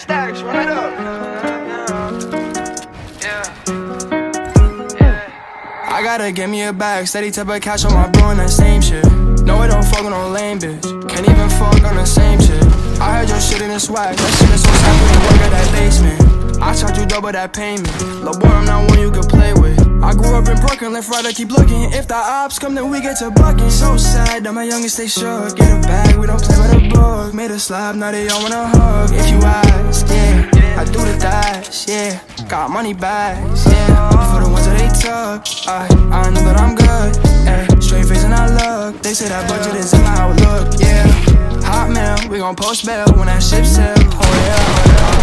Stacks, run it up. I gotta get me a bag, steady type of cash on my bro and that same shit. No, I don't fuck with no lame bitch. Can't even fuck on the same shit. I heard your shit in the swag, that shit is so sad, work at that basement. I charge you double that payment. Lil' boy, I'm not one you can play with. I grew up in Brooklyn, left right, I keep looking. If the ops come, then we get to bucking. So sad that my youngest stay shook. Get a bag, we don't play with a book. Made a slab, now they all wanna hug. If you ask, yeah, I do the dash, yeah. Got money bags, yeah. For the ones that they took, I, I know that I'm good, yeah. Straight face and I look. They say that budget is in my outlook, yeah. Hot mail, we gon' post bail when that ship sail. Oh yeah, oh yeah.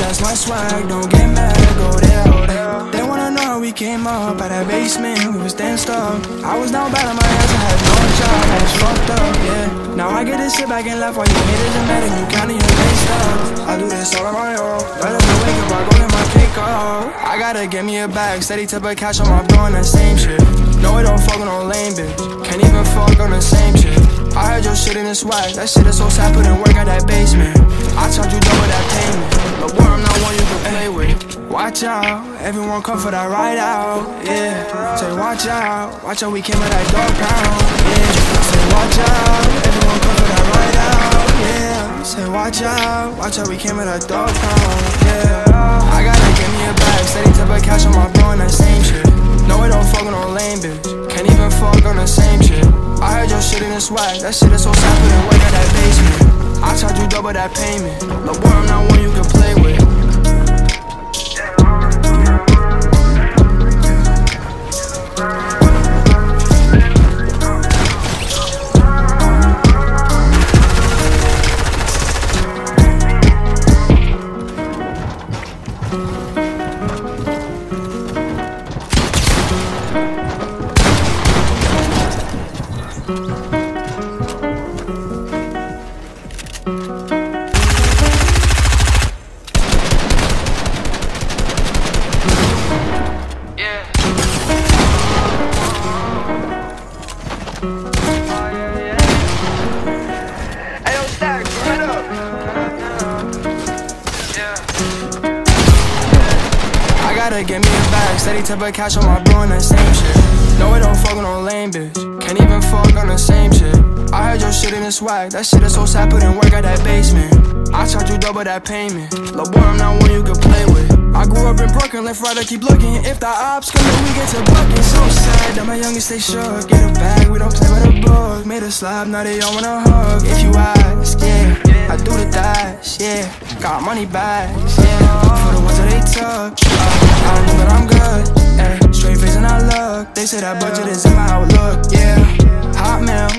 That's my swag. Don't get mad, go there. They wanna know how we came up out that basement. We was damn stuck. I was down bad on my ass, I had no job, I was fucked up, yeah. Now I get to sit back and laugh while you haters are mad and you counting your pay stuff. I do this all on my own. Up the wake up, I go get my cake off. I gotta get me a bag, steady type of cash on my bro and that same shit. No, it don't fuck on no lame bitch. Can't even fuck on the same shit. I heard your shit in the swag. That shit is so sad, put in work at that basement. I told you double that payment. But Watch out, everyone come for that ride out. Yeah, say watch out, watch out, we came at that dog pound. Yeah, say watch out, everyone come for that ride out. Yeah, say watch out, watch out, we came at that dog pound. Yeah, I gotta get me a bag, steady type of cash on my bro and that same shit. No, I don't fuck on no lame bitch. Can't even fuck on the same shit. I heard your shit in the swag. That shit is so sad, in work at that basement. I charge you double that payment. Lil' boy, I'm not one you can play with. Gotta get me a bag, steady type of cash on my bro and that same shit. No, it don't fuck on no lame bitch. Can't even fuck on the same shit. I heard your shit in the swag. That shit is so sad, put in work at that basement. I charge you double that payment. Lil' boy, I'm not one you can play with. I grew up in Brooklyn, left right, I keep looking. If the ops come, then we get to bucking. So sad that my youngest stay shook. Get a bag, we don't play with a book. Made a slab, now they all wanna hug. If you ask, yeah, I do the dash, yeah. Got money bags, yeah. For the ones that they took, uh, I know that I'm good, yeah. Straight face and I look. They say that budget is in my outlook, yeah.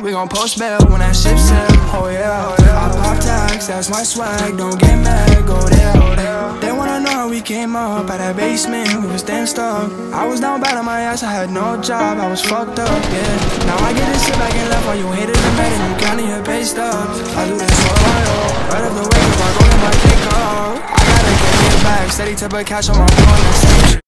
We gon' post bail when that ship sail. Oh yeah, oh, I pop tags, that's my swag. Don't get mad, go there. Oh, they wanna know how we came up out that basement. We was damn stuck. I was down bad on my ass, I had no job, I was fucked up, yeah. Now I get to sit back and laugh while you haters are mad and you counting your pay stubs. I do this on my own. Right up the way, up, I go get my cake off. I gotta get me back, steady type of cash on my phone.